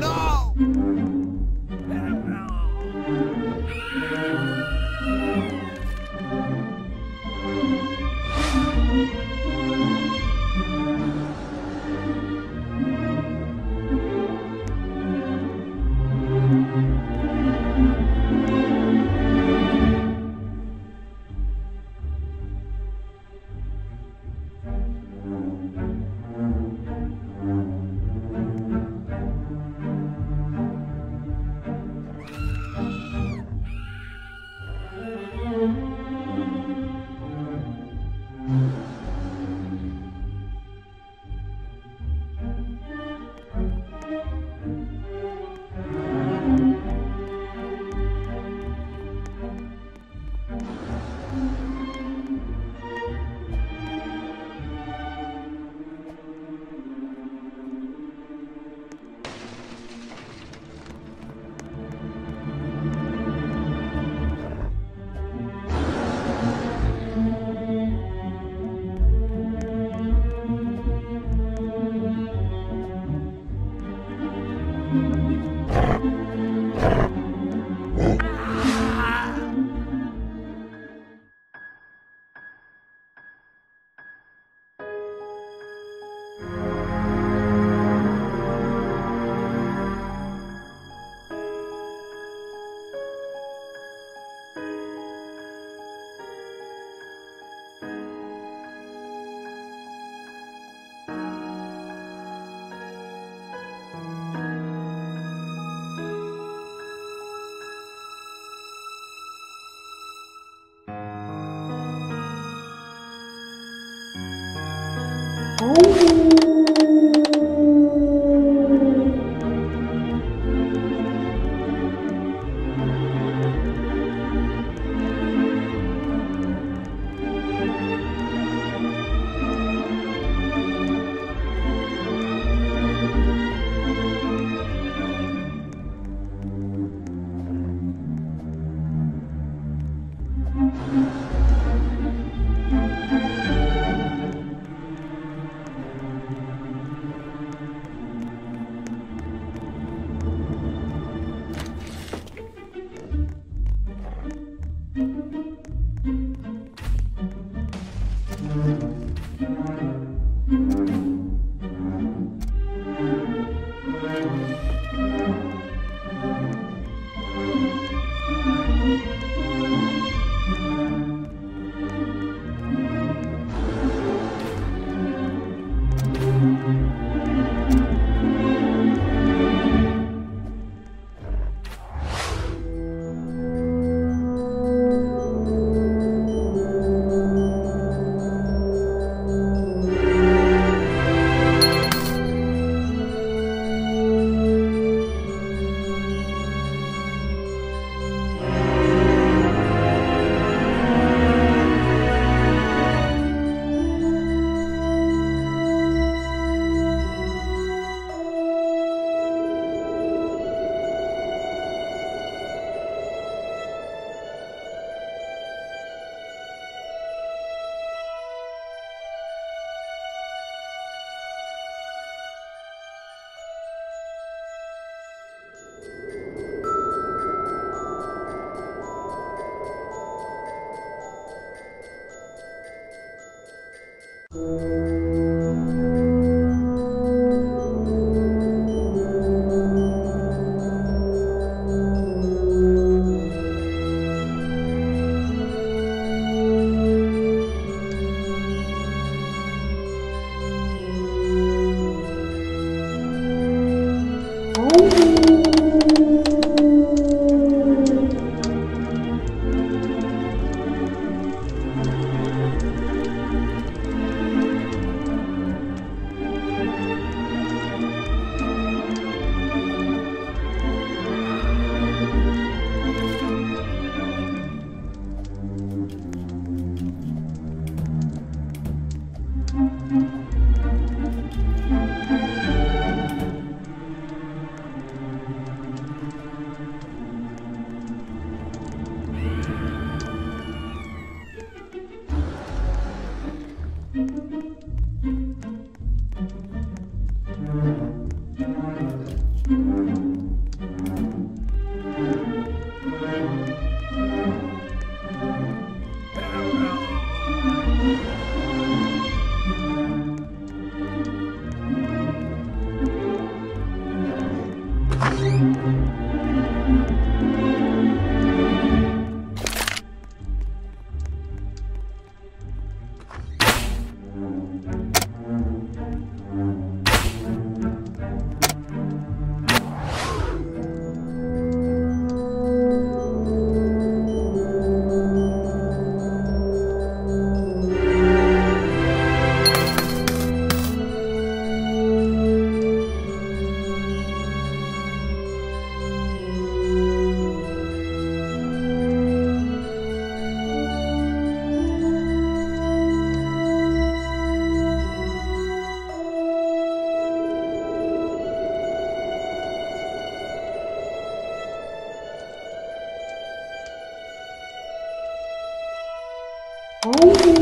No! Mm-hmm. Thank